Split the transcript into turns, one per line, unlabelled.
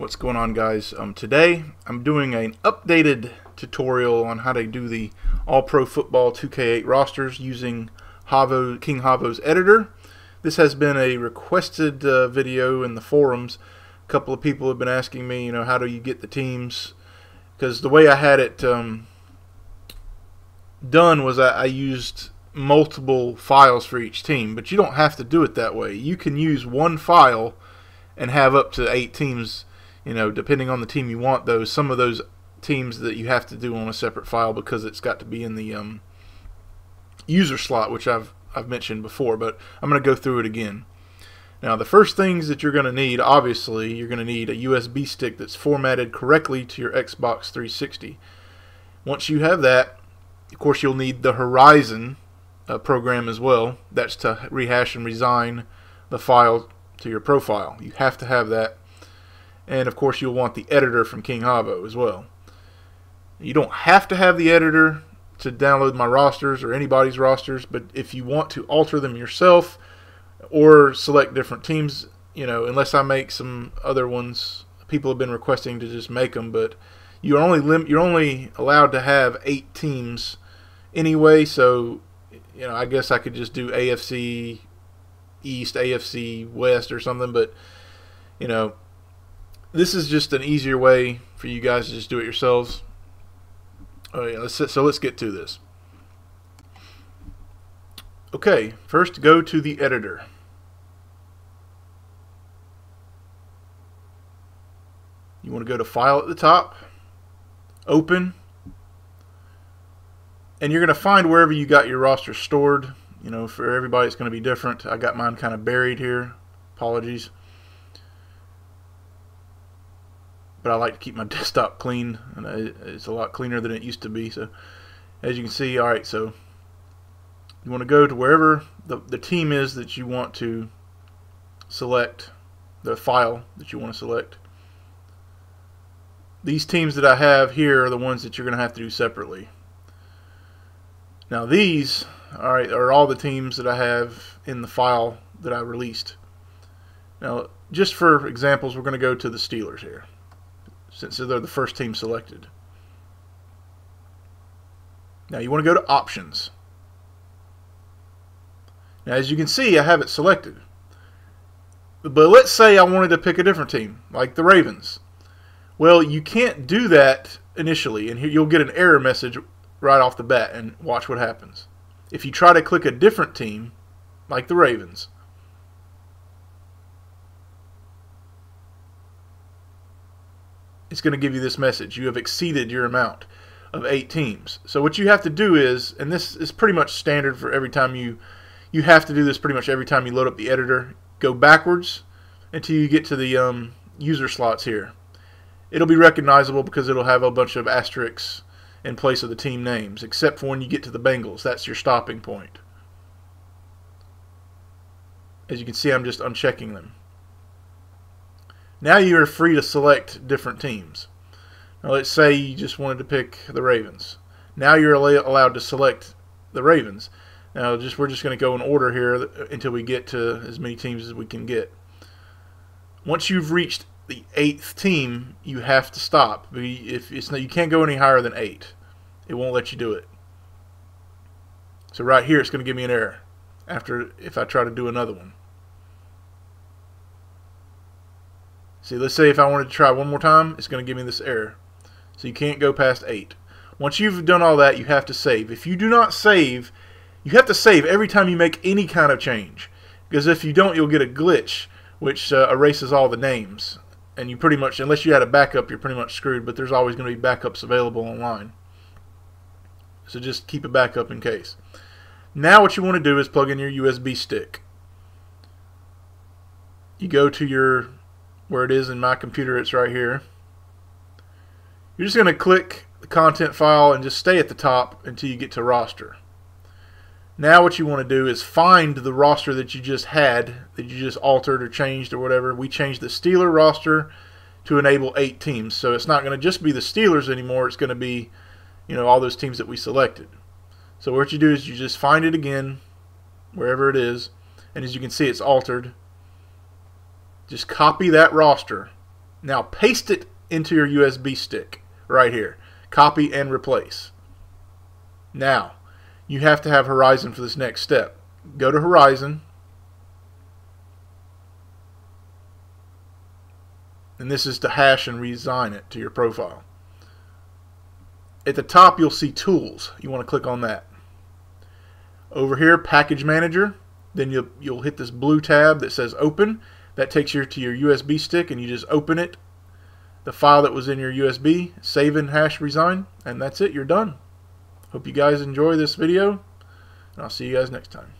What's going on guys? Um, today I'm doing an updated tutorial on how to do the All-Pro Football 2K8 rosters using Javo, King Javo's editor. This has been a requested uh, video in the forums. A couple of people have been asking me, you know, how do you get the teams? Because the way I had it um, done was I, I used multiple files for each team, but you don't have to do it that way. You can use one file and have up to eight teams you know, depending on the team you want those, some of those teams that you have to do on a separate file because it's got to be in the um, user slot, which I've I've mentioned before, but I'm going to go through it again. Now, the first things that you're going to need, obviously, you're going to need a USB stick that's formatted correctly to your Xbox 360. Once you have that, of course, you'll need the Horizon uh, program as well. That's to rehash and resign the file to your profile. You have to have that and of course you'll want the editor from King Javo as well. You don't have to have the editor to download my rosters or anybody's rosters, but if you want to alter them yourself or select different teams, you know, unless I make some other ones, people have been requesting to just make them, but you're only lim- you're only allowed to have eight teams anyway. So, you know, I guess I could just do AFC East, AFC West, or something. But you know, this is just an easier way for you guys to just do it yourselves. Oh yeah, let's so let's get to this. Okay, first go to the editor. You want to go to File at the top, Open, and you're going to find wherever you got your roster stored. You know, for everybody it's going to be different. I got mine kind of buried here. Apologies. But I like to keep my desktop clean and it's a lot cleaner than it used to be so as you can see alright so you want to go to wherever the, the team is that you want to select the file that you want to select. These teams that I have here are the ones that you're going to have to do separately. Now these alright are all the teams that I have in the file that I released. Now just for examples we're going to go to the Steelers here since they're the first team selected. Now you want to go to options. Now as you can see I have it selected. But let's say I wanted to pick a different team, like the Ravens. Well, you can't do that initially, and you'll get an error message right off the bat, and watch what happens. If you try to click a different team, like the Ravens, it's going to give you this message. You have exceeded your amount of eight teams. So what you have to do is, and this is pretty much standard for every time you, you have to do this pretty much every time you load up the editor. Go backwards until you get to the um, user slots here. It'll be recognizable because it'll have a bunch of asterisks in place of the team names, except for when you get to the Bengals. That's your stopping point. As you can see, I'm just unchecking them. Now you're free to select different teams. Now let's say you just wanted to pick the Ravens. Now you're allowed to select the Ravens. Now just we're just going to go in order here until we get to as many teams as we can get. Once you've reached the eighth team, you have to stop. If it's you can't go any higher than eight, it won't let you do it. So right here, it's going to give me an error after if I try to do another one. See, let's say if I wanted to try one more time, it's going to give me this error. So you can't go past 8. Once you've done all that, you have to save. If you do not save, you have to save every time you make any kind of change. Because if you don't, you'll get a glitch, which uh, erases all the names. And you pretty much, unless you had a backup, you're pretty much screwed. But there's always going to be backups available online. So just keep a backup in case. Now what you want to do is plug in your USB stick. You go to your where it is in my computer, it's right here. You're just going to click the content file and just stay at the top until you get to roster. Now what you want to do is find the roster that you just had, that you just altered or changed or whatever. We changed the Steeler roster to enable eight teams. So it's not going to just be the Steelers anymore. It's going to be, you know, all those teams that we selected. So what you do is you just find it again, wherever it is. And as you can see, it's altered. Just copy that roster Now paste it into your USB stick right here. Copy and replace. Now, you have to have Horizon for this next step. Go to Horizon. And this is to hash and reassign it to your profile. At the top, you'll see Tools. You want to click on that. Over here, Package Manager. Then you'll, you'll hit this blue tab that says Open. That takes you to your USB stick, and you just open it, the file that was in your USB, save and hash resign, and that's it. You're done. Hope you guys enjoy this video, and I'll see you guys next time.